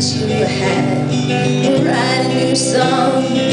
To you had and write a new song.